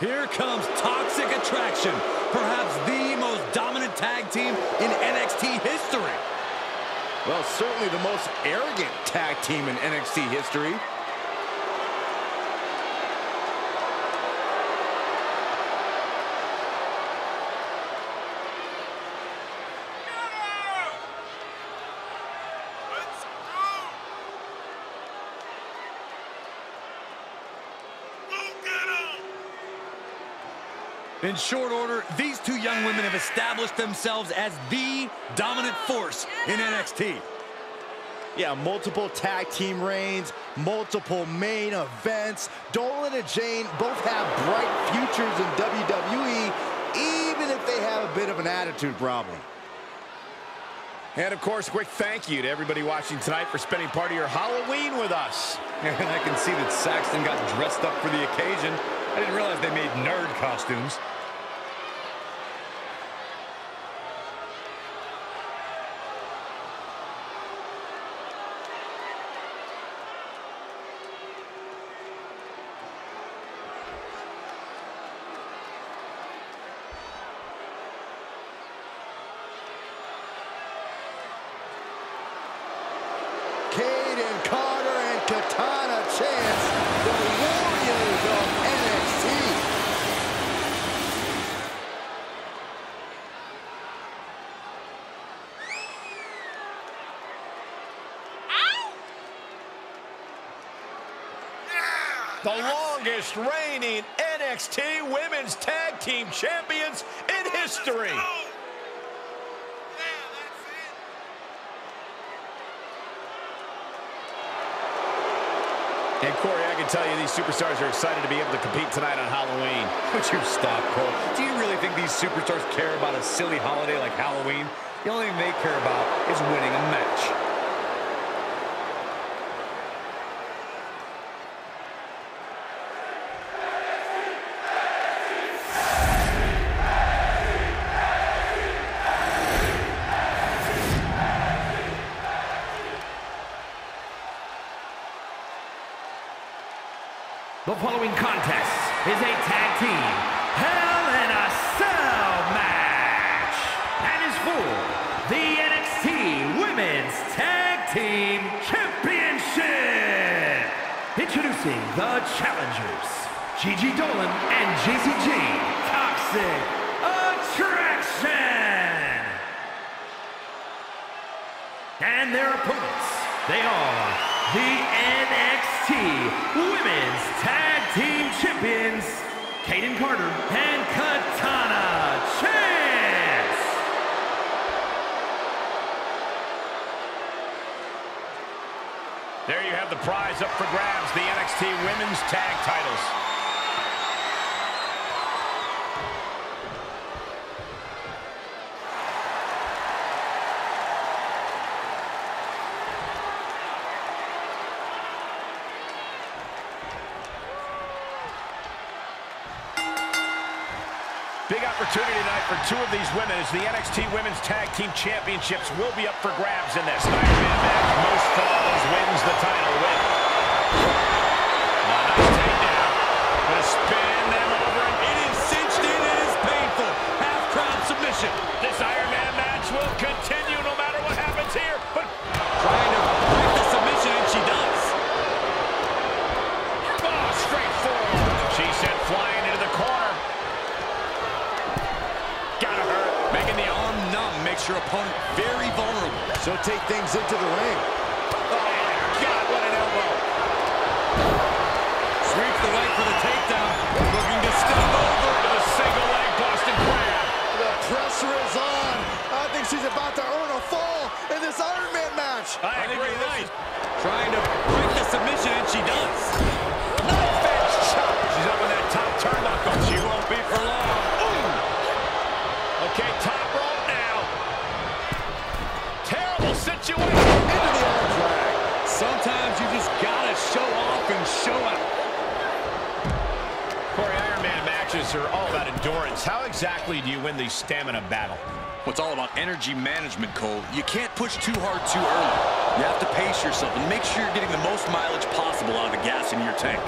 Here comes Toxic Attraction, perhaps the most dominant tag team in NXT history. Well, certainly the most arrogant tag team in NXT history. In short order, these two young women have established themselves as the dominant force in NXT. Yeah, multiple tag team reigns, multiple main events. Dolan and Jayne both have bright futures in WWE, even if they have a bit of an attitude problem. And of course, a quick thank you to everybody watching tonight for spending part of your Halloween with us. And I can see that Saxton got dressed up for the occasion. I didn't realize they made nerd costumes. Kayden Carter and Katana Chance, the Warriors of NXT. The longest reigning NXT Women's Tag Team Champions in history. And Corey, I can tell you these superstars are excited to be able to compete tonight on Halloween. Would you stop, Cole? Do you really think these superstars care about a silly holiday like Halloween? The only thing they care about is winning a match. Gigi Dolan and JCG Toxic Attraction. And their opponents, they are the NXT Women's Tag Team Champions, Kayden Carter and Katana Chance. There you have the prize up for grabs, the NXT Women's Tag Titles. Two of these women as the NXT Women's Tag Team Championships will be up for grabs in this Iron Man match. Most wins the title. So take things into the ring. Oh, God, what an elbow. Sweeps the right for the takedown. Looking to step over. With a single leg Boston Crab. The pressure is on. I think she's about to earn a fall in this Iron Man match. I think agree. right. Trying to break the submission, and she does. Man are all about endurance. How exactly do you win the stamina battle? Well, it's all about energy management, Cole. You can't push too hard too early. You have to pace yourself and make sure you're getting the most mileage possible out of the gas in your tank.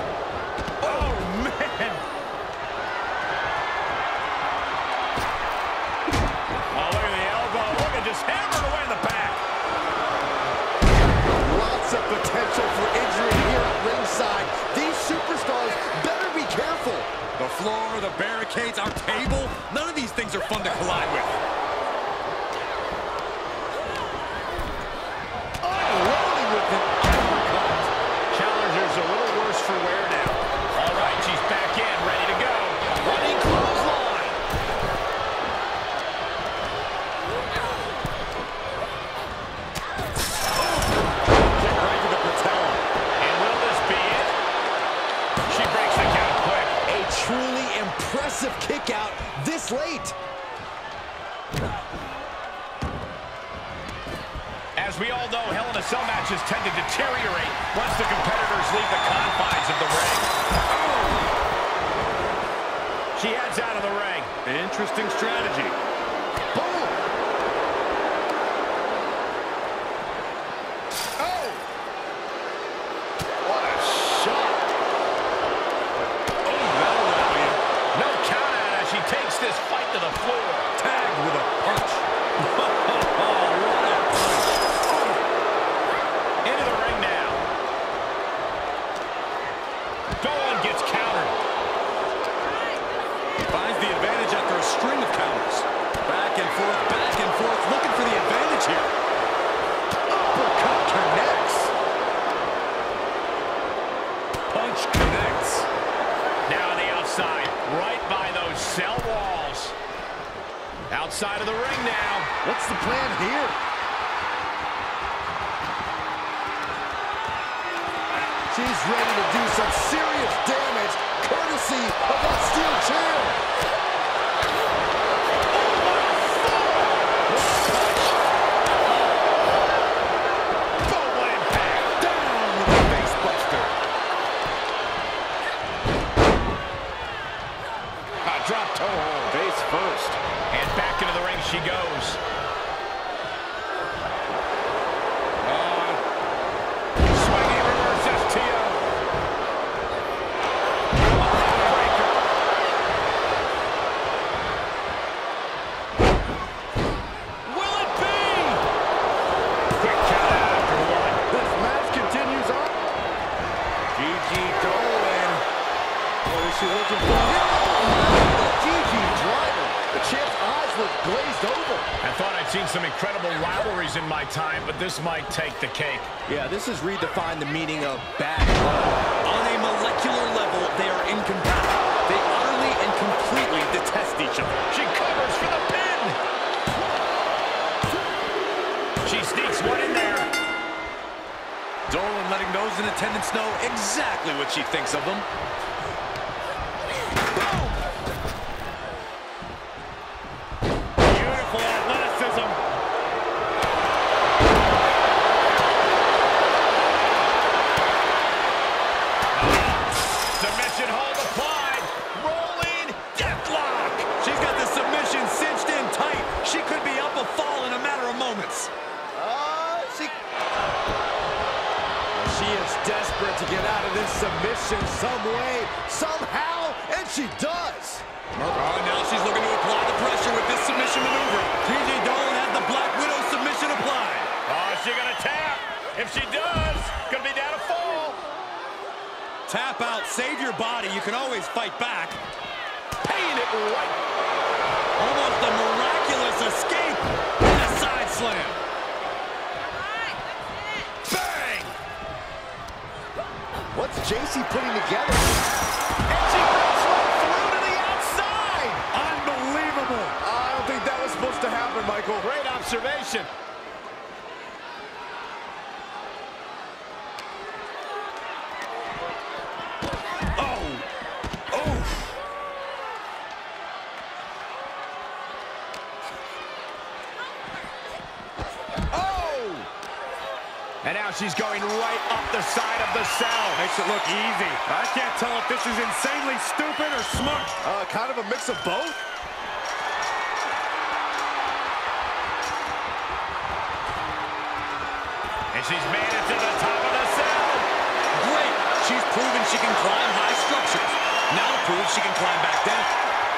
floor, the barricades, our table. None of these things are fun to collide with. Impressive kick out this late. As we all know, Hell in a Cell matches tend to deteriorate once the competitors leave the confines of the ring. She heads out of the ring. Interesting strategy. This has redefined the meaning of bad blood. On a molecular level, they are incompatible. They utterly and completely detest each other. She covers for the pin. She sneaks one in there. Dolan letting those in attendance know exactly what she thinks of them. Get out of this submission some way, somehow, and she does. Oh, now she's looking to apply the pressure with this submission maneuver. Gigi Dolan has the Black Widow submission applied. Oh, is she gonna tap? If she does, gonna be down a fall. Tap out, save your body. You can always fight back. Paying it right. Almost a miraculous escape. And a side slam. What's Jacy putting together? And she breaks right through to the outside. Unbelievable. I don't think that was supposed to happen, Michael. Great observation. Oh. Oh. Oh! And now she's going right up the side of the cell. Makes it look easy. I can't tell if this is insanely stupid or smart. Uh, kind of a mix of both. And she's made it to the top of the cell. Great. She's proven she can climb high structures. Now to prove she can climb back down.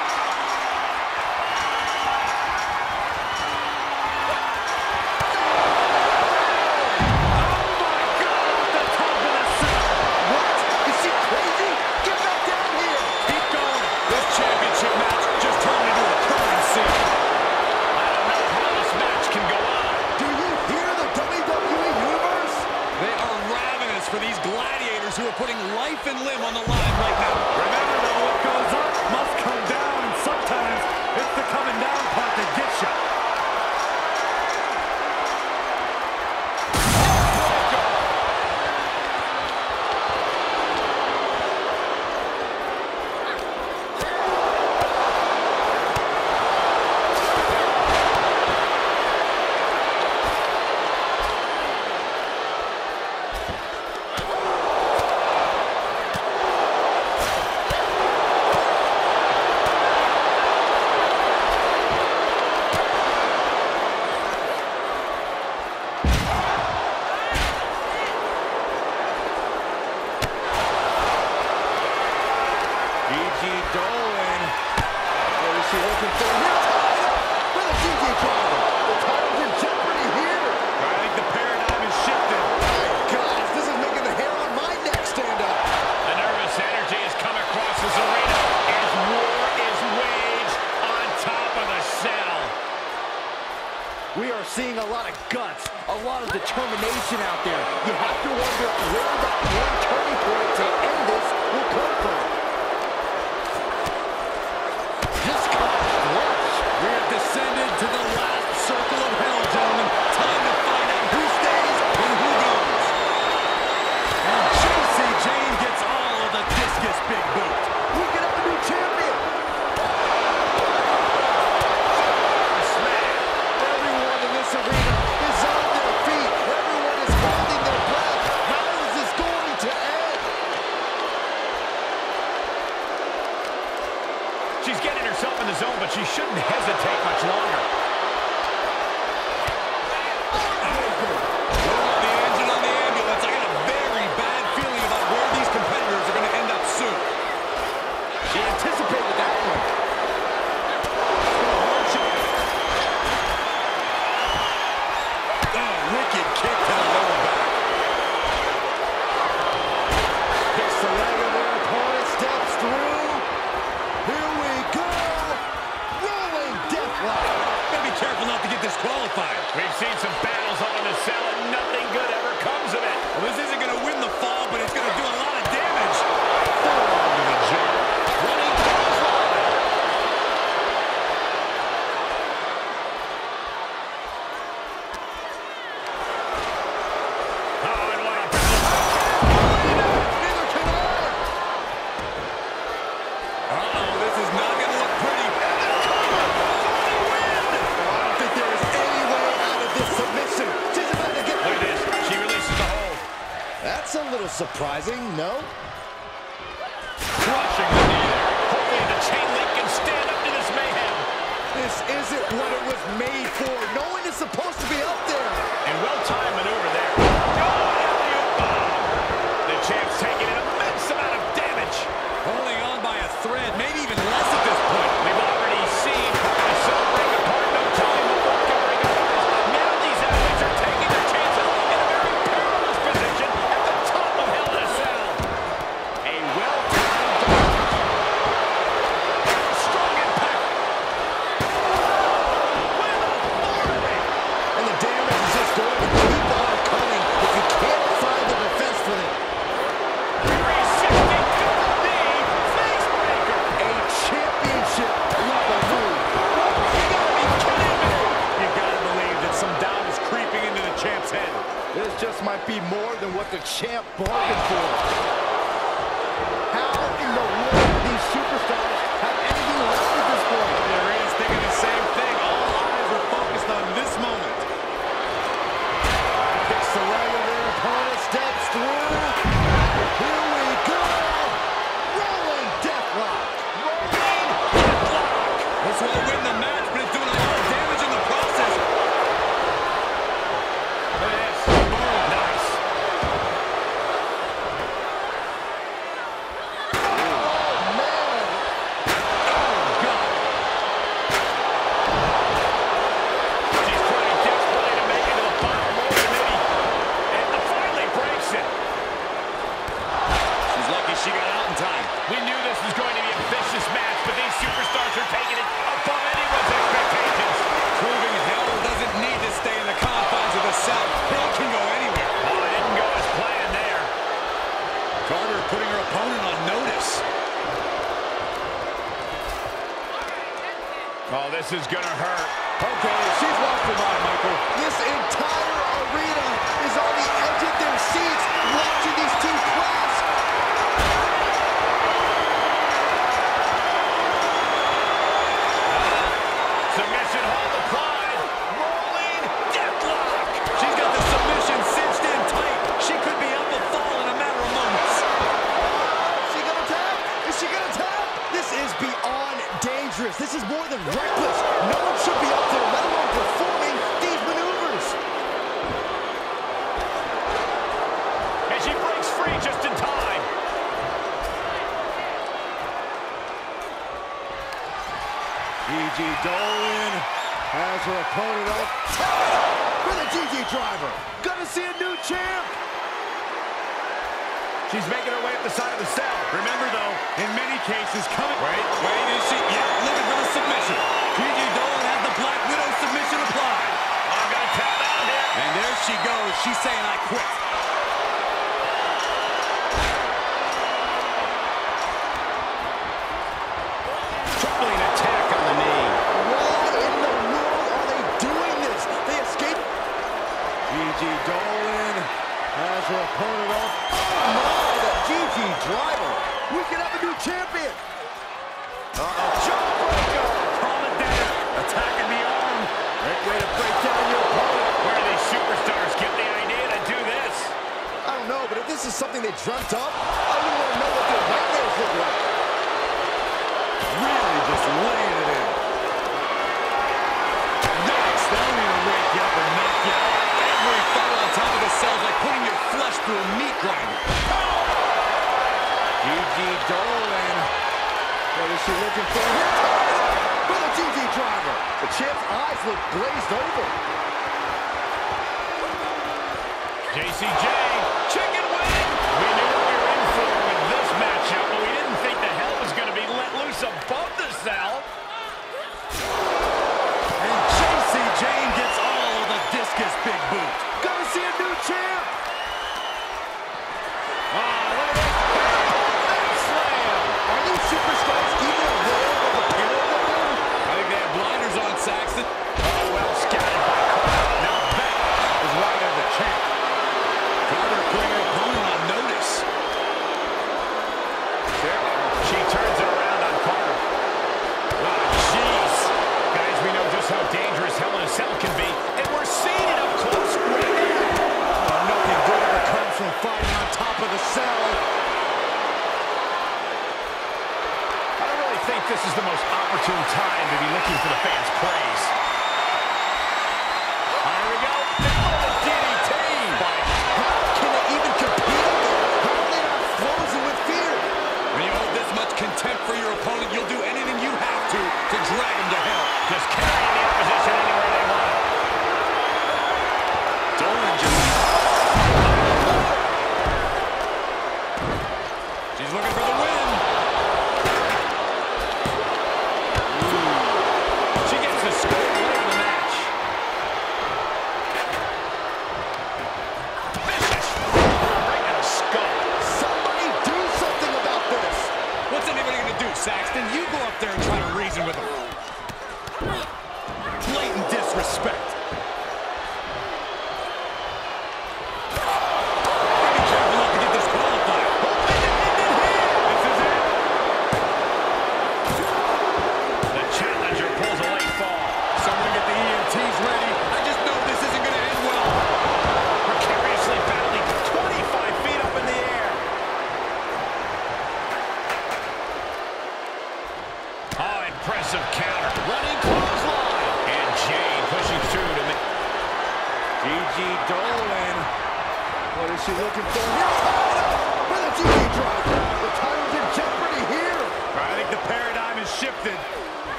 Dolan has her opponent up. for the GG driver. Gonna see a new champ. She's making her way up the side of the cell. Remember, though, in many cases, coming... Wait, wait, is she... Yeah, looking for the submission. Gigi Dolan has the Black Widow submission applied. I'm gonna tap out here. And there she goes. She's saying, I quit. this is something they dreamt up, I wouldn't know Cell. I don't really think this is the most opportune time to be looking for the fans' praise.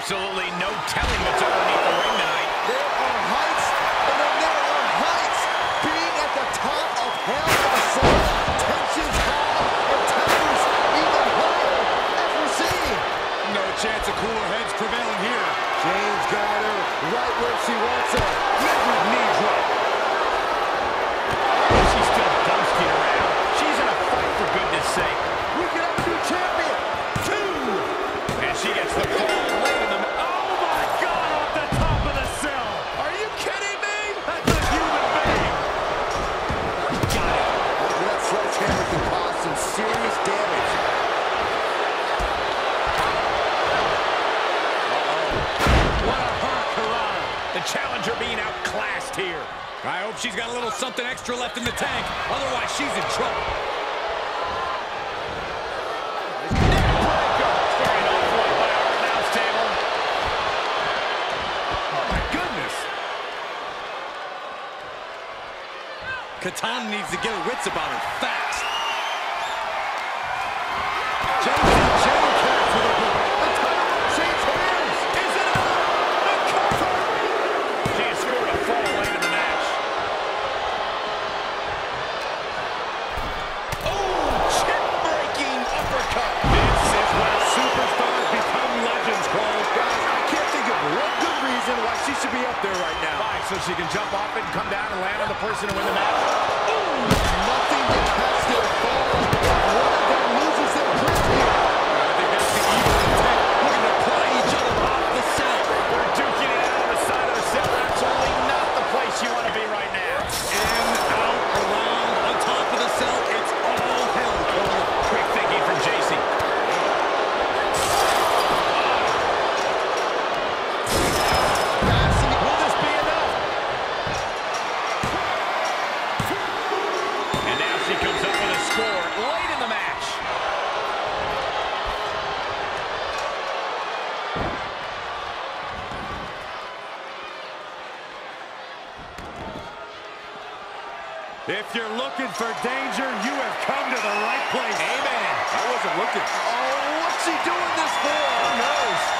absolutely no telling what's underneath the got a little something extra left in the tank. Otherwise, she's in trouble. Oh my goodness! Katana needs to get her wits about her fast. Johnson to win the match. She comes up with a score late in the match. If you're looking for danger, you have come to the right place. Amen. I wasn't looking. Oh, what's he doing this for? Who knows?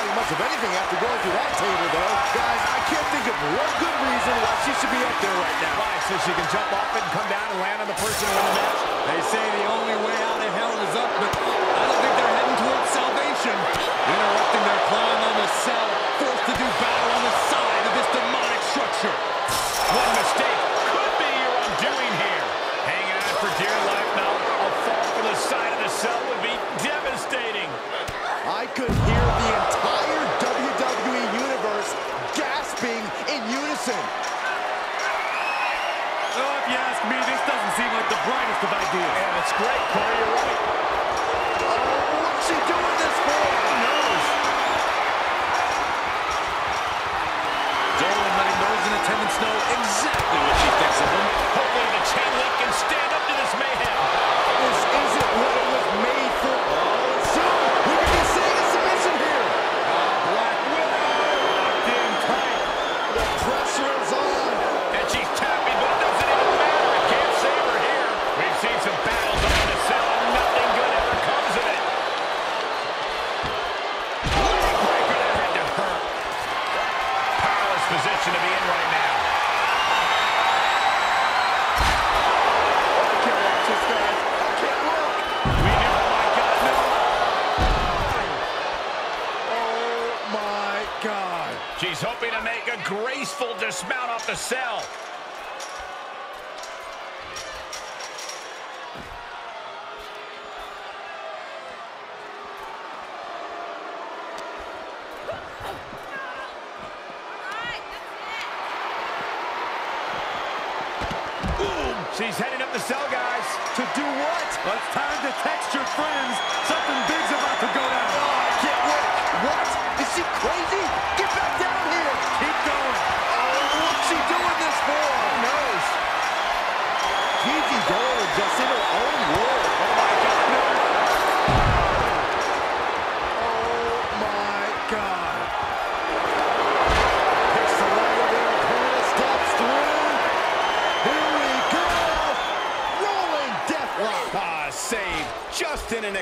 value much of anything after going through that table, though. Guys, I can't think of one good reason why she should be up there right now. Why? So she can jump off it and come down and land on the person in the match. They say the only way out of hell is up, but I don't think they're heading towards salvation. Interrupting their climb on the cell, forced to do battle on the side of this demonic structure. brightest of ideas. And it's great, Corey, you're right.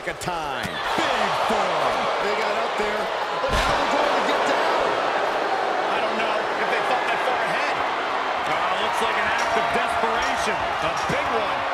of time. Big forearm. They got up there, but how are they going to get down? I don't know if they thought that far ahead. Oh, looks like an act of desperation. A big one.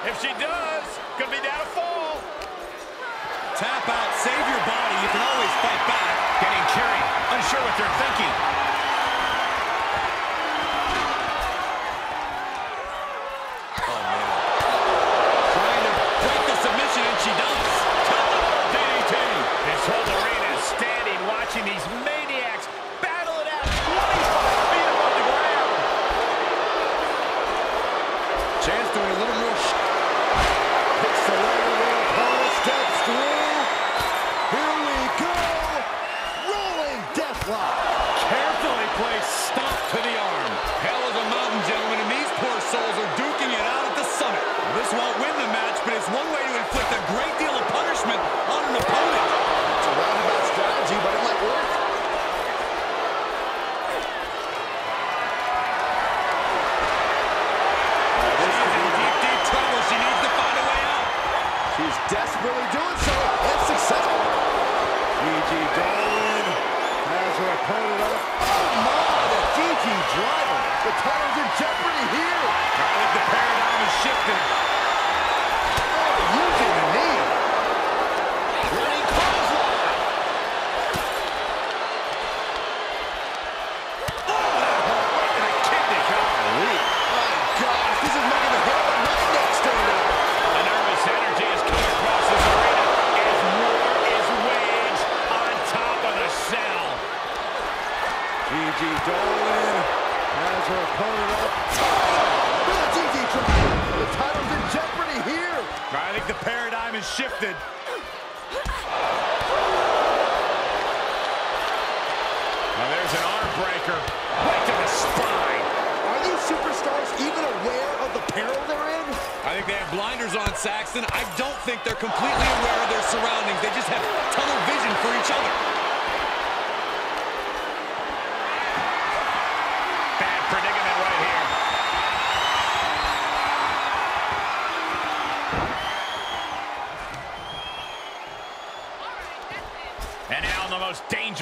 If she does, could be down a fall. Tap out, save your body. You can always fight back. Getting carried, unsure what they're thinking.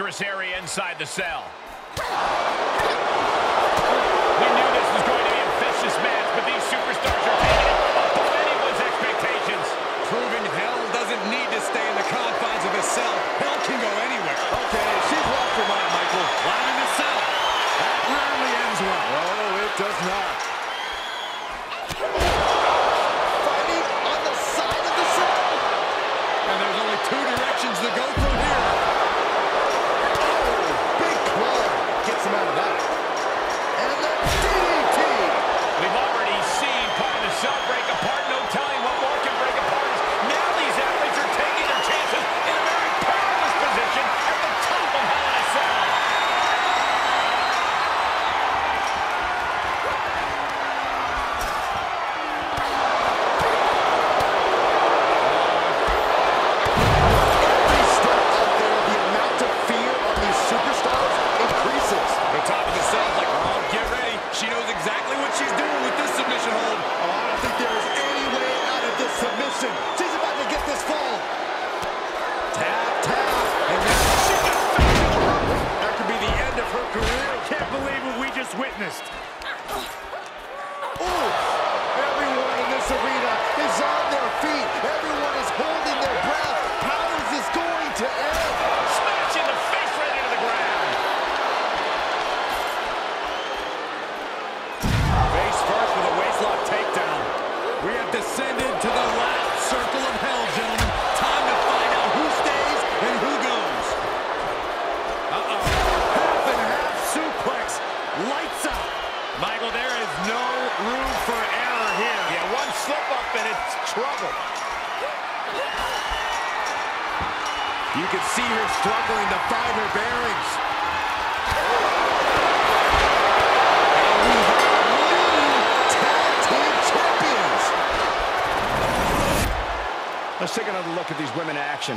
dangerous area inside the cell. struggling to find her bearings. Let's take another look at these women in action.